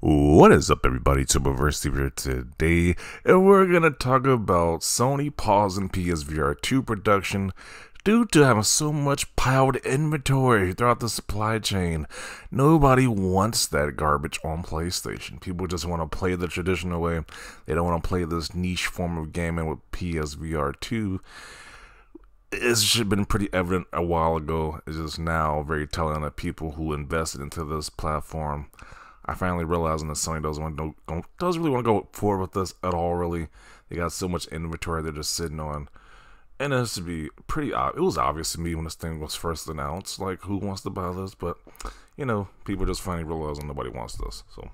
What is up, everybody? Turboverse TV here today, and we're gonna talk about Sony pausing PSVR 2 production due to having so much piled inventory throughout the supply chain. Nobody wants that garbage on PlayStation. People just want to play the traditional way. They don't want to play this niche form of gaming with PSVR 2 it should have been pretty evident a while ago. It's just now very telling that people who invested into this platform I finally realizing that Sony doesn't want to don't, doesn't really want to go forward with this at all. Really, they got so much inventory they're just sitting on, and it has to be pretty. It was obvious to me when this thing was first announced, like who wants to buy this, but you know, people just finally realizing nobody wants this. So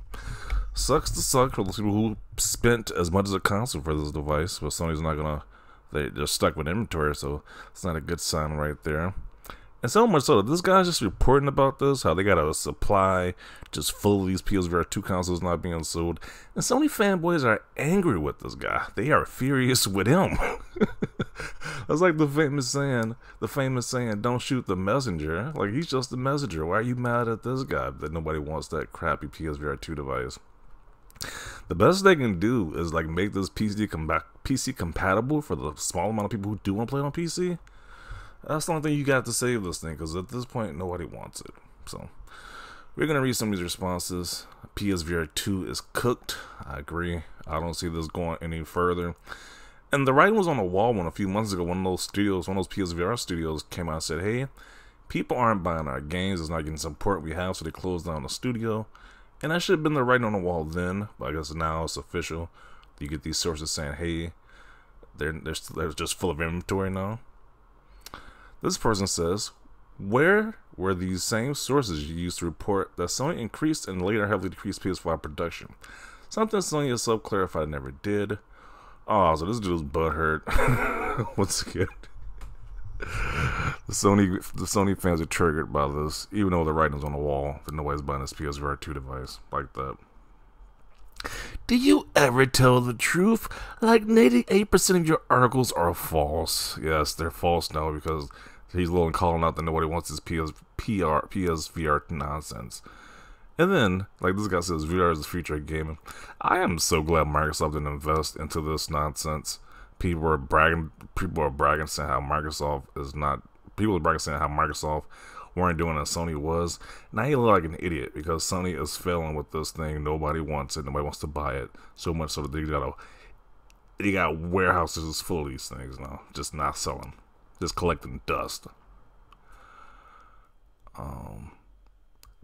sucks to suck for those people who spent as much as a console for this device, but Sony's not gonna. They just stuck with inventory, so it's not a good sign right there. And so much so that this guy's just reporting about this, how they got a supply just full of these PSVR 2 consoles not being sold. And Sony fanboys are angry with this guy. They are furious with him. That's like the famous saying, the famous saying, don't shoot the messenger. Like, he's just the messenger. Why are you mad at this guy that nobody wants that crappy PSVR 2 device? The best they can do is like make this PC, com- PC compatible for the small amount of people who do want to play on PC. That's the only thing you got to save this thing, because at this point, nobody wants it. So, we're going to read some of these responses. PSVR 2 is cooked. I agree. I don't see this going any further. And the writing was on the wall when a few months ago, one of those studios, one of those PSVR studios came out and said, hey, people aren't buying our games. It's not getting support we have, so they closed down the studio. And that should have been the writing on the wall then, but I guess now it's official. You get these sources saying, hey, they're, they're, they're just full of inventory now. This person says, where were these same sources you used to report that Sony increased and later heavily decreased PS5 production? Something Sony itself clarified never did. Oh, so this dude's butthurt. Once again. the Sony the Sony fans are triggered by this, even though the writing's on the wall that nobody's buying this PSVR 2 device like that. Do you ever tell the truth? Like 98% of your articles are false. Yes, they're false now because he's willing calling out that nobody wants his PS, PR, PSVR nonsense. And then, like this guy says, VR is the future of gaming. I am so glad Microsoft didn't invest into this nonsense. People are bragging. People are bragging saying how Microsoft is not. People are bragging saying how Microsoft weren't doing as Sony was. Now you look like an idiot because Sony is failing with this thing. Nobody wants it. Nobody wants to buy it. So much so that they got a, they got warehouses full of these things now, just not selling just collecting dust. Um,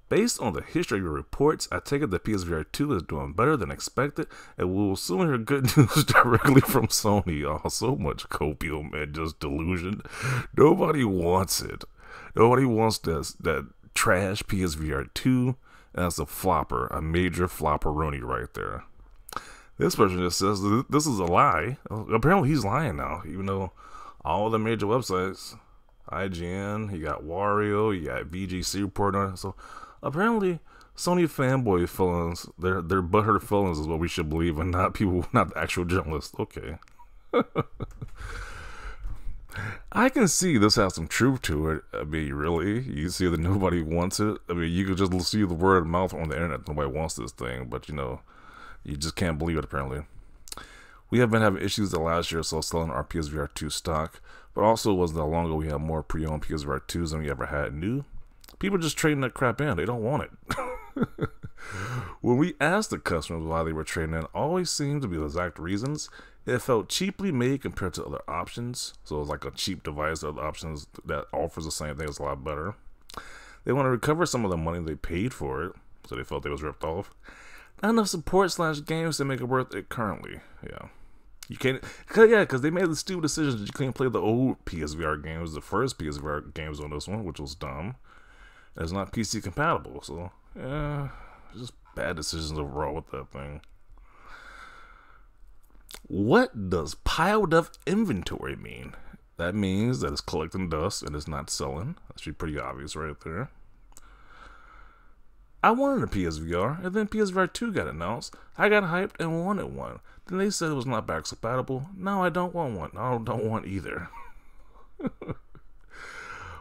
based on the history of your reports, I take it the PSVR 2 is doing better than expected, and we will soon hear good news directly from Sony. Oh, so much copium and just delusion. Nobody wants it. Nobody wants this that trash PSVR 2. That's a flopper, a major flopperoni right there. This person just says this is a lie. Apparently, he's lying now, even though all the major websites, IGN, you got Wario, you got VGC report on it. So apparently, Sony fanboy feelings, their their butthurt feelings is what we should believe, and not people, not the actual journalists. Okay. I can see this has some truth to it. I mean, really, you see that nobody wants it. I mean, you could just see the word of mouth on the internet. Nobody wants this thing, but you know, you just can't believe it. Apparently. We have been having issues the last year or so selling our PSVR 2 stock, but also wasn't that long ago we had more pre-owned PSVR 2s than we ever had new. People just trading that crap in. They don't want it. when we asked the customers why they were trading in, always seemed to be the exact reasons. It felt cheaply made compared to other options. So it was like a cheap device. Other options that offers the same thing is a lot better. They want to recover some of the money they paid for it, so they felt they was ripped off. Not enough support slash games to make it worth it currently. Yeah. You can't, cause, yeah, because they made the stupid decision that you can't play the old PSVR games, the first PSVR games on this one, which was dumb. It's not PC compatible, so yeah, just bad decisions overall with that thing. What does piled up inventory mean? That means that it's collecting dust and it's not selling. That should be pretty obvious right there. I wanted a PSVR, and then PSVR 2 got announced. I got hyped and wanted one. Then they said it was not backwards compatible. Now I don't want one. I don't want either.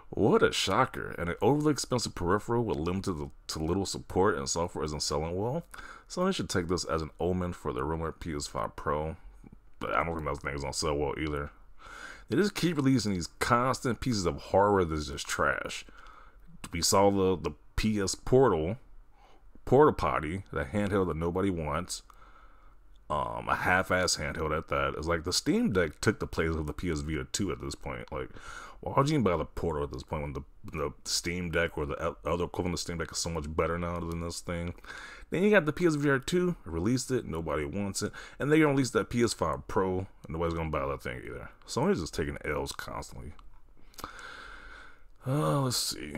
What a shocker. And an overly expensive peripheral with limited to little support and software isn't selling well. Sony should take this as an omen for the rumored PS5 Pro. But I don't think those things don't sell well either. They just keep releasing these constant pieces of hardware that's just trash. We saw the, the PS Portal, Porta Potty, the handheld that nobody wants. Um, a half-ass handheld at that. It's like the Steam Deck took the place of the PS Vita 2 at this point. Like, why would you even buy the Portal at this point when the, the Steam Deck or the other equivalent of the Steam Deck is so much better now than this thing? Then you got the PSVR 2, released it, nobody wants it, and they're gonna release that PS5 Pro, and nobody's gonna buy that thing either. Sony's just taking L's constantly. Uh, let's see.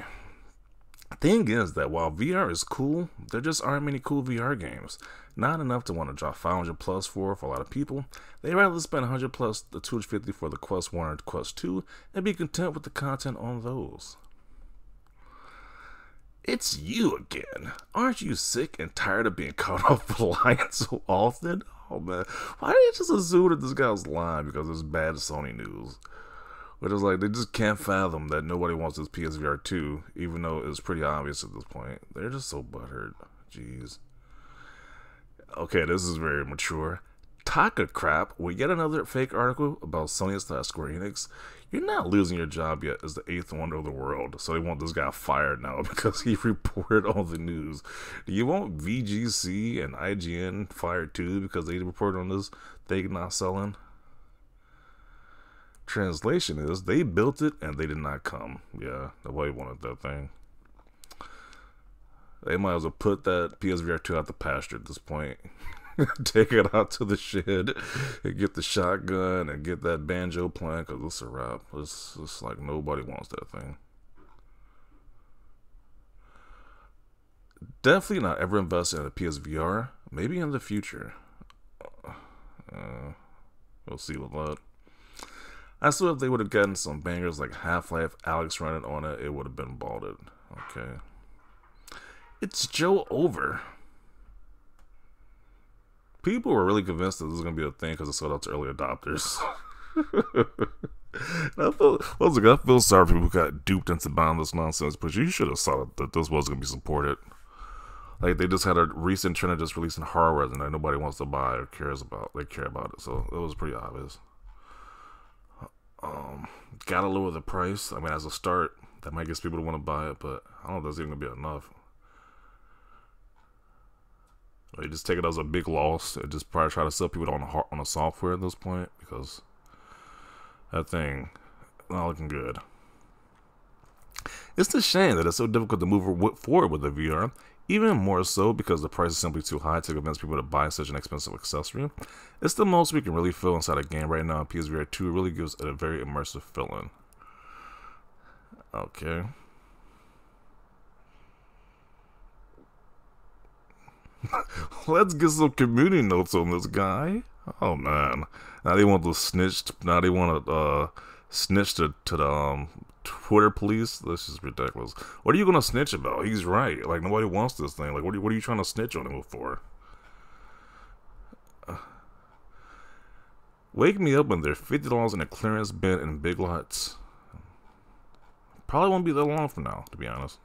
Thing is that while VR is cool, there just aren't many cool VR games. Not enough to want to drop 500 plus for for a lot of people. They'd rather spend 100 plus the 250 for the Quest 1 or Quest 2 and be content with the content on those. It's you again. Aren't you sick and tired of being caught off lying so often? Oh man, why did you just assume that this guy was lying because it's bad Sony news? But it's like they just can't fathom that nobody wants this PSVR 2, even though it's pretty obvious at this point. They're just so butthurt. Jeez. Okay, this is very mature. Taka crap We get another fake article about Sony slash Square Enix. You're not losing your job yet as the eighth wonder of the world, so they want this guy fired now because he reported all the news. Do you want VGC and IGN fired too because they reported on this thing not selling? Translation is they built it and they did not come. Yeah, nobody wanted that thing. They might as well put that PSVR 2 out the pasture at this point. Take it out to the shed and get the shotgun and get that banjo playing because it's a wrap. It's, it's like nobody wants that thing. Definitely not ever invest in a PSVR. Maybe in the future. Uh, we'll see with that. I still if they would have gotten some bangers like Half Life, Alyx running on it, it would have been balded. Okay. It's Joe Over. People were really convinced that this was going to be a thing because it sold out to early adopters. I feel, well, I feel sorry for people who got duped into buying this nonsense, but you should have saw that this was going to be supported. Like they just had a recent trend of just releasing hardware that nobody wants to buy or cares about. They care about it, so it was pretty obvious. Um, gotta lower the price. I mean, as a start, that might get people to want to buy it, but I don't know if that's even gonna be enough. They just take it as a big loss and just probably try to sell people on the on the software at this point because that thing not looking good. It's a shame that it's so difficult to move forward with the VR, even more so because the price is simply too high to convince people to buy such an expensive accessory. It's the most we can really feel inside a game right now. PSVR 2 really gives it a very immersive feeling. Okay. Let's get some community notes on this guy. Oh man, now they want to snitch. Now they want to uh, snitch to, to the um, Twitter police. This is ridiculous. What are you gonna snitch about? He's right. Like nobody wants this thing. Like what are, what are you trying to snitch on him for? Uh, wake me up when there's fifty dollars in a clearance bin in Big Lots. Probably won't be that long from now, to be honest.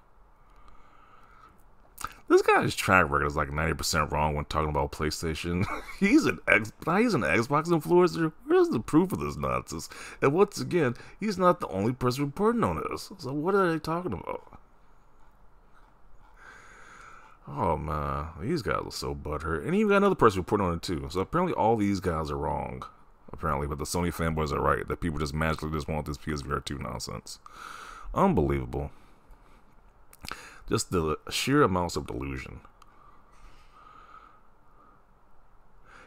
This guy's track record is like 90% wrong when talking about PlayStation. he's an X, he's an Xbox influencer. Where's the proof of this nonsense? And once again, he's not the only person reporting on this. So what are they talking about? Oh man, these guys are so butthurt. And you got another person reporting on it too. So apparently all these guys are wrong. Apparently, but the Sony fanboys are right. That people just magically just want this PSVR 2 nonsense. Unbelievable. Just the sheer amounts of delusion.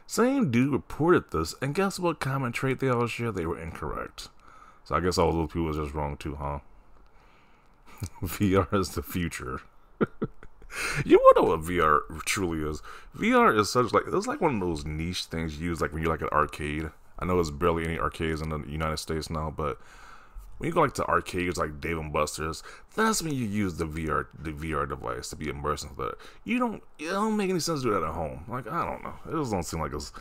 Same dude reported this, and guess what common trait they all share? They were incorrect. So I guess all those people are just wrong too, huh? VR is the future. you wonder what VR truly is. VR is such like it's like one of those niche things you use like when you're like an arcade. I know there's barely any arcades in the United States now, but when you go like to arcades like Dave and Buster's, that's when you use the VR the VR device to be immersed in that. You don't it don't make any sense to do that at home. Like I don't know, it just don't seem like it's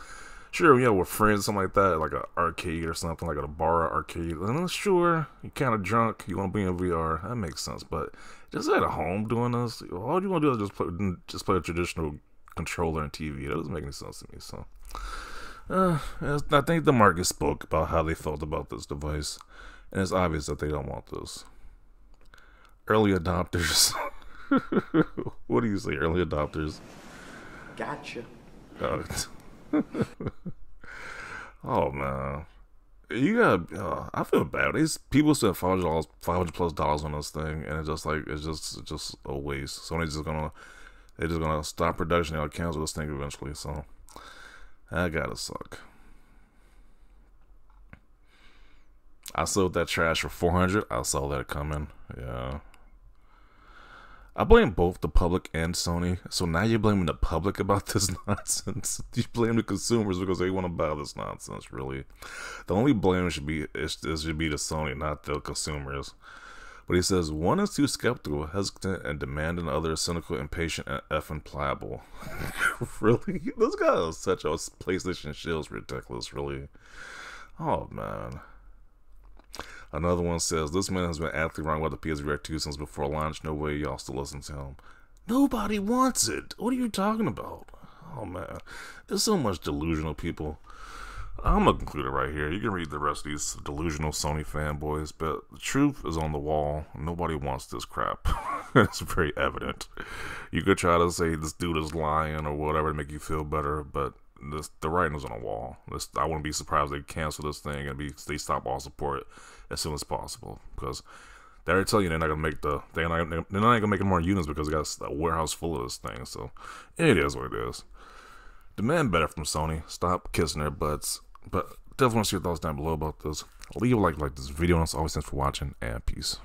Sure, yeah, with friends, something like that, like an arcade or something, like at a bar arcade. And sure, you're kind of drunk, you want to be in VR, that makes sense. But just at home doing this, all you want to do is just play, just play a traditional controller and TV. That doesn't make any sense to me. So, uh, I think the market spoke about how they felt about this device, and it's obvious that they don't want this. Early adopters. what do you say, early adopters? Gotcha. Uh, oh man, you got. Uh, I feel bad. These people spent five hundred dollars, five hundred plus dollars on this thing, and it's just like it's just it's just a waste. Sony's just gonna they're just gonna stop production. They'll cancel this thing eventually. So that gotta suck. I sold that trash for four hundred. I saw that coming. Yeah. I blame both the public and Sony. So now you're blaming the public about this nonsense. You blame the consumers because they want to buy this nonsense. Really, the only blame should be it should be the Sony, not the consumers. But he says one is too skeptical, hesitant, and demanding. Other cynical, impatient, and effing pliable. really, this guy is such a PlayStation shills ridiculous. Really, oh man. Another one says, This man has been actively wrong about the PSVR 2 since before launch. No way y'all still listen to him. Nobody wants it. What are you talking about? Oh, man. There's so much delusional people. I'm going to conclude it right here. You can read the rest of these delusional Sony fanboys, but the truth is on the wall. Nobody wants this crap. it's very evident. You could try to say this dude is lying or whatever to make you feel better, but this, the writing is on the wall. This, I wouldn't be surprised they cancel this thing and be they stop all support as soon as possible because they already tell you they're not gonna make the they're not they're not gonna make more units because they got a warehouse full of this thing. So it is what it is. Demand better from Sony. Stop kissing their butts. But definitely want to see your thoughts down below about this. Leave a like like this video. And as always thanks for watching and peace.